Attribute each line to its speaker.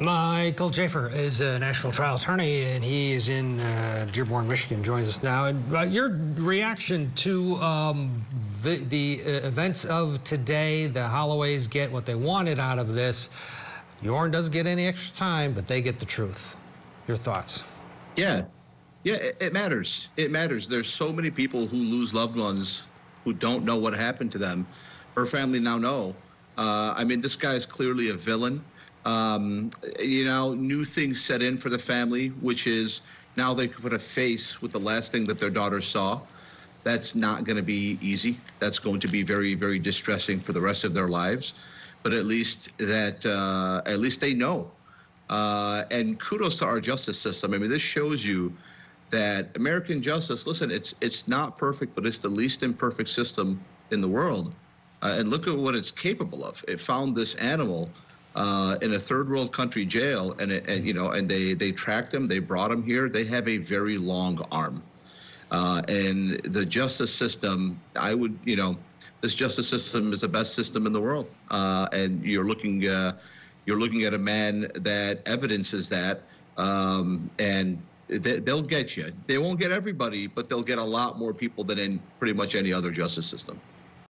Speaker 1: Michael Jaafar is a national trial attorney, and he is in uh, Dearborn, Michigan. Joins us now. And, uh, your reaction to um, the, the uh, events of today? The Holloways get what they wanted out of this. Joran doesn't get any extra time, but they get the truth. Your thoughts?
Speaker 2: Yeah, yeah, it, it matters. It matters. There's so many people who lose loved ones who don't know what happened to them. Her family now know. Uh, I mean, this guy is clearly a villain. Um, you know, new things set in for the family, which is now they can put a face with the last thing that their daughter saw. That's not going to be easy. That's going to be very, very distressing for the rest of their lives. But at least that, uh, at least they know. Uh, and kudos to our justice system. I mean, this shows you that American justice. Listen, it's it's not perfect, but it's the least imperfect system in the world. Uh, and look at what it's capable of. It found this animal uh, in a third world country jail, and, and, you know, and they they tracked him, they brought him here. They have a very long arm, uh, and the justice system. I would, you know, this justice system is the best system in the world, uh, and you're looking uh, you're looking at a man that evidences that, um, and they, will get you. They won't get everybody, but they'll get a lot more people than in pretty much any other justice system.